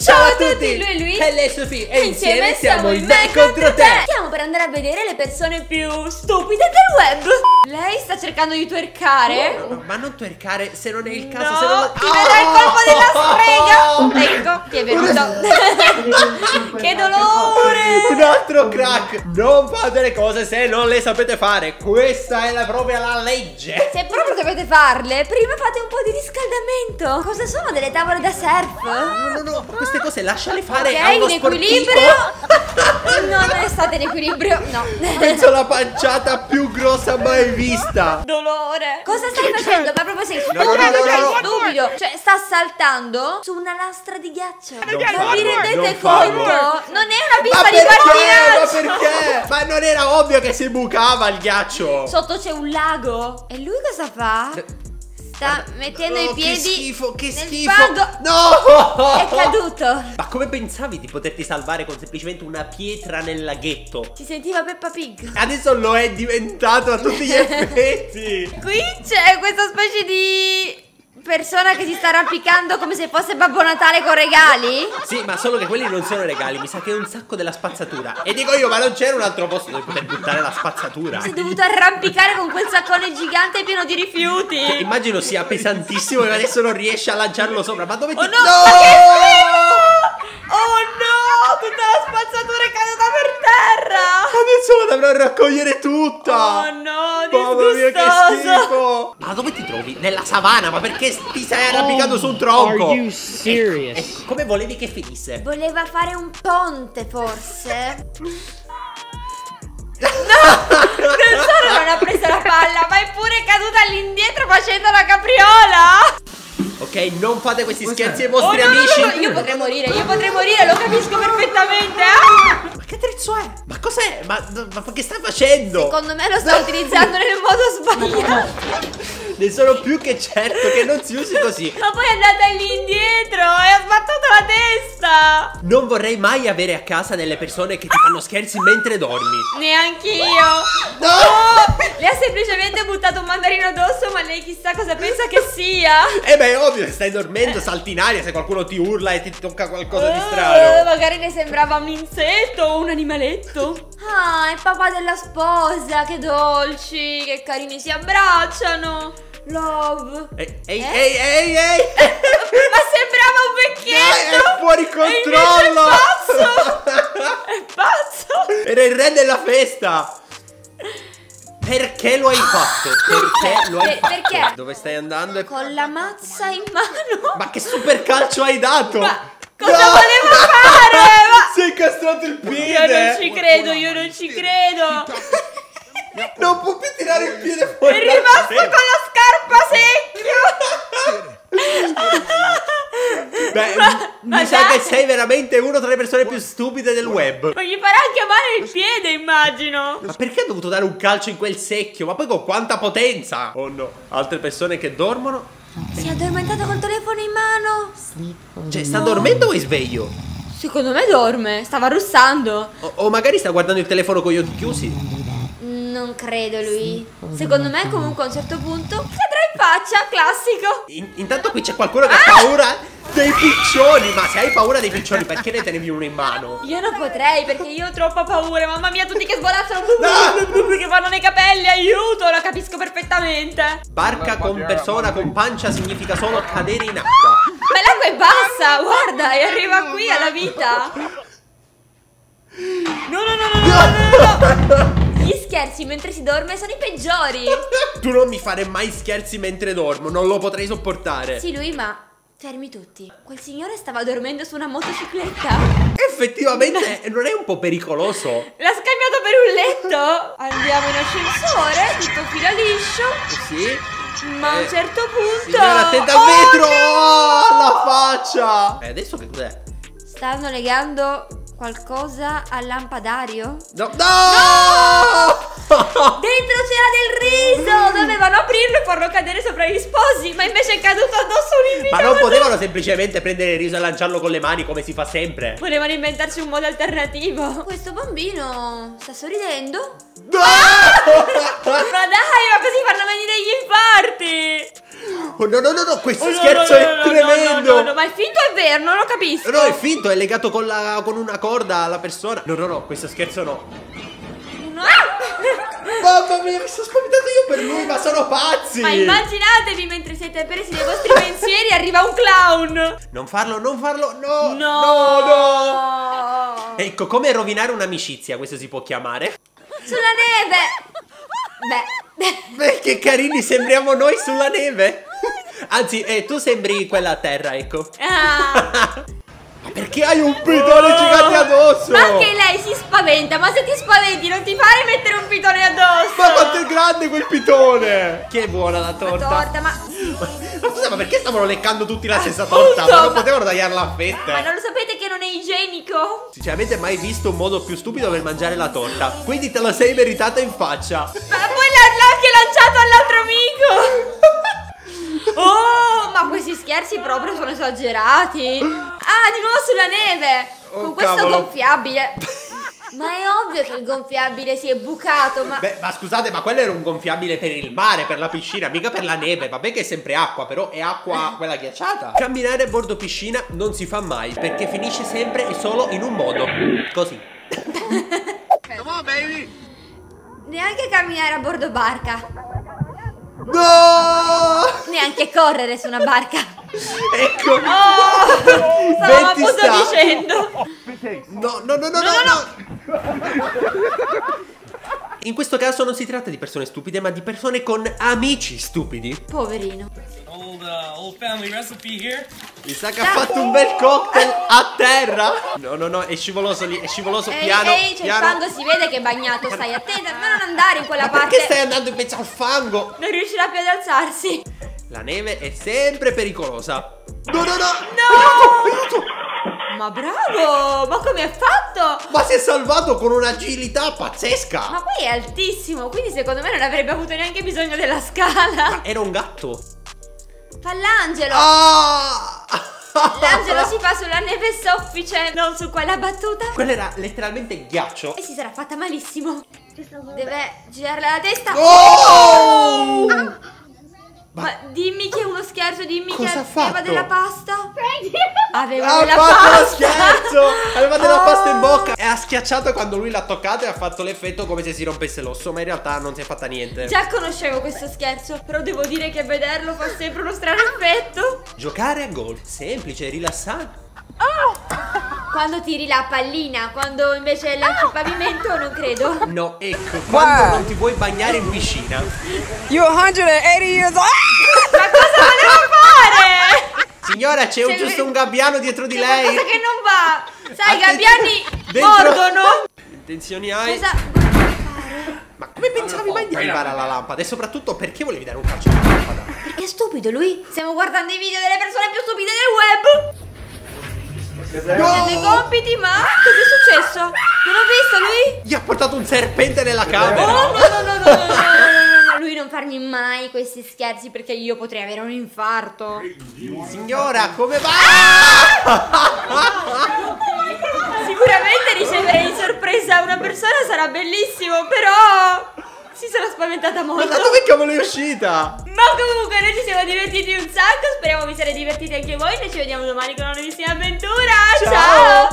Ciao a tutti, lui è lui. E lei è Sofì E insieme siamo il me contro te. Stiamo per andare a vedere le persone più stupide del web. Lei sta cercando di twerkare No, no, Ma non twerkare se non è il caso No, se non... ti verrà il colpo della strega Ecco, ti è venuto. Che dolore altro crack. Non fate le cose se non le sapete fare. Questa è la, propria la legge. Se proprio dovete farle, prima fate un po' di riscaldamento. Cosa sono? Delle tavole da surf? No, no, no Queste cose lasciale fare Ok, in equilibrio. Equilibrio, no Penso la panciata più grossa mai vista Dolore Cosa stai facendo? Ma proprio sei No, no, stupido, no, no, no. stupido Cioè, sta saltando su una lastra di ghiaccio Non Ma vi rendete conto? Non è una pista di perché? Ma pattinaggio perché? Ma non era ovvio che si bucava il ghiaccio Sotto c'è un lago E lui cosa fa? Sta mettendo Oh, i piedi Che schifo, che schifo. fango. No! È caduto. Ma come pensavi di poterti salvare con semplicemente una pietra nel laghetto? Si sentiva Peppa Pig? Adesso lo è diventato a tutti gli effetti. Qui c'è questa specie di persona che si sta arrampicando come se fosse Babbo Natale con regali? Sì, ma solo che quelli non sono regali Mi sa che è un sacco della spazzatura. E dico io, ma non c'era un altro posto dove poter buttare la spazzatura? Si è dovuto arrampicare con quel saccone gigante pieno di rifiuti. Immagino sia pesantissimo e adesso non riesce a lanciarlo sopra. Ma dove ti... Oh no, ma che schifo! Oh no, tutta la spazzatura è caduta per terra. Adesso la dovrò raccogliere tutta. Oh no, Mamma mia che schifo trovi? Nella savana Ma perché ti sei arrampicato su un tronco? Are you serious? E come volevi che finisse? Voleva fare un ponte forse? No! Non solo non ha preso la palla, ma è pure caduta all'indietro facendo la capriola! Ok, non fate questi scherzi ai Oh vostri no, no, amici no, no, io potrei morire, io potrei morire, lo capisco perfettamente! ah! Ma che attrezzo è? Ma cos'è? Ma, ma che sta facendo? Secondo me lo sta utilizzando nel modo sbagliato. Ne sono più che certo che non si usi così Ma poi è andata lì indietro e ha sbattuto la testa! Non vorrei mai avere a casa delle persone che ti fanno scherzi mentre dormi Neanch'io! No! Oh, le ha semplicemente buttato un mandarino addosso, ma lei chissà cosa pensa che sia! Eh beh, è ovvio, stai dormendo, salti in aria se qualcuno ti urla e ti tocca qualcosa di Eh, strano magari le sembrava un insetto o un animaletto. Ah, il papà della sposa, che dolci, che carini si abbracciano. Love. Ehi, ehi, Eh? ehi, ehi, ehi Ma sembrava un vecchietto! è fuori controllo È pazzo! È pazzo! Era il re della festa Perché lo hai fatto? Perché lo hai Per- fatto? perché? Dove stai andando? Con la mazza in mano. Ma che super calcio hai dato? Ma cosa volevo fare? Ma- Si è incastrato il Io piede non ci credo, io non ci credo. Non può più tirare il piede fuori È dal rimasto piede. con la scarpa secchio. Beh, Ma- mi ma sa dai. Che sei veramente una tra le persone più stupide del web Ma gli farà anche male il piede, immagino. Ma perché ha dovuto dare un calcio in quel secchio? Ma poi con quanta potenza? Oh no, altre persone che dormono Si è addormentato col telefono in mano. Cioè, sta dormendo o è sveglio? Secondo me dorme, stava russando. O, o magari sta guardando il telefono con gli occhi chiusi Non credo lui. Secondo me comunque a un certo punto cadrà in faccia, classico. In- intanto qui c'è qualcuno che ha paura dei piccioni Ma se hai paura dei piccioni perché ne tenevi uno in mano? Io non potrei perché io ho troppa paura. Mamma mia, tutti che svolazzano. No! Che vanno nei capelli, aiuto, lo capisco perfettamente. Barca con persona con pancia significa solo cadere in acqua Ma l'acqua è bassa, guarda, e arriva qui alla vita. No, no, no, no, no, no, no, no. Scherzi mentre si dorme sono i peggiori. Tu non mi fare mai scherzi mentre dormo Non lo potrei sopportare Sì, lui, ma fermi tutti. Quel signore stava dormendo su una motocicletta. Effettivamente non è un po' pericoloso L'ha scambiato per un letto. Andiamo in ascensore, tutto fila liscio. Sì Ma a un Eh, certo punto. Signora attenta al Oh, vetro no! Alla faccia E adesso che cos'è? Stanno legando qualcosa al lampadario? No No Dentro c'era del riso! Dovevano aprirlo e farlo cadere sopra gli sposi, ma invece è caduto addosso Ma non potevano semplicemente prendere il riso e lanciarlo con le mani come si fa sempre Volevano inventarci un modo alternativo. Questo bambino sta sorridendo? No Ma dai, ma così fanno venire gli infarti! Oh no no no no, questo Oh, no, scherzo no, è no, no, tremendo! No, no, no, ma è finto o è vero? Non lo capisco. No, è finto, è legato con, la- con una corda alla persona. No, no, no, questo scherzo. No. Mamma mia, mi sono spaventato io per lui, ma sono pazzi! Ma immaginatevi mentre siete presi nei vostri pensieri arriva un clown. Non farlo, non farlo, no! No. No, no! Ecco, come rovinare un'amicizia, questo si può chiamare. Sulla neve. Beh. Beh, che carini sembriamo noi sulla neve. Anzi, eh, tu sembri quella a terra, ecco. Ah. Ma perché hai un pitone gigante addosso? Ma anche lei si spaventa, ma se ti spaventi non ti fare mettere un pitone addosso. Ma quanto è grande quel pitone! Che buona la La torta! torta, ma, Ma scusa, ma perché stavano leccando tutti la stessa torta? Ma non ma- potevano tagliarla a ma fette. non lo sapete che non è igienico? Sinceramente mai visto un modo più stupido per mangiare la torta. Quindi te la sei meritata in faccia. Ma poi l'ha anche lanciato all'altro amico. Oh, ma questi scherzi proprio sono esagerati. Ah, di nuovo sulla neve. Oh, Con questo cavolo. gonfiabile. Ma è ovvio che il gonfiabile si è bucato, ma... Beh, ma scusate, ma quello era un gonfiabile per il mare, per la piscina, mica per la neve. Vabbè che è sempre acqua, però è acqua quella ghiacciata. Camminare a bordo piscina non si fa mai, perché finisce sempre e solo in un modo. Così. Neanche camminare a bordo barca. No! Neanche correre su una barca. Ecco! Oh, Venti appunto sta. dicendo. No, no, no, no, no, no! In questo caso non si tratta di persone stupide, ma di persone con amici stupidi. Poverino. Old uh, old family recipe here. Mi sa che ha fatto un bel cocktail a terra. No, no, no, è scivoloso lì, è scivoloso Ehi, piano. ehi, c'è il fango, si vede che è bagnato. Stai attenta, ma non andare in quella Ma parte. perché stai andando in mezzo al fango? Non riuscirà più ad alzarsi. La neve è sempre pericolosa. No, no, no! No! Ma bravo! Ma come ha fatto? Ma si è salvato con un'agilità pazzesca! Ma poi è altissimo, quindi secondo me non avrebbe avuto neanche bisogno della scala. Era un gatto. Fa l'angelo. Ah! L'angelo si fa sulla neve soffice, non su quella battuta. Quello era letteralmente ghiaccio. E si sarà fatta malissimo. Deve girare la testa. Oh! Ma dimmi che è uno scherzo, dimmi Cosa che ha aveva fatto? della pasta. Aveva Ha della fatto lo pasta. scherzo! Aveva della Oh. pasta in bocca e ha schiacciato quando lui l'ha toccato e ha fatto l'effetto come se si rompesse l'osso, ma in realtà non si è fatta niente. Già conoscevo questo scherzo, però devo dire che vederlo fa sempre uno strano effetto. Giocare a golf, semplice, rilassante. Quando tiri la pallina, quando invece lanci il pavimento, non credo. No, ecco, quando non ti vuoi bagnare in piscina. You're 180 years old. Ma cosa voleva fare? Signora, c'è giusto un gabbiano dietro di lei. qualcosa che non va. Sai, i gabbiani Dentro- mordono. Intenzioni hai? Cosa? Ma come pensavi mai di arrivare alla lampada? E soprattutto perché volevi dare un calcio alla lampada? Perché è stupido lui? Stiamo guardando i video delle persone più stupide del web. Facendo i compiti, ma cosa è successo? Non ho visto lui? Gli ha portato un serpente nella Oh camera. no no no no no no no no no no Lui non farmi mai questi scherzi perché io potrei avere un infarto. Signora, come va? Sicuramente ricevere in sorpresa una persona sarà bellissimo, però si sarà spaventata Ma molto. da dove cavolo è uscita? Ma comunque noi ci siamo divertiti un sacco, speriamo vi siate divertiti anche voi, noi ci vediamo domani con una nuovissima avventura. Ciao! Ciao!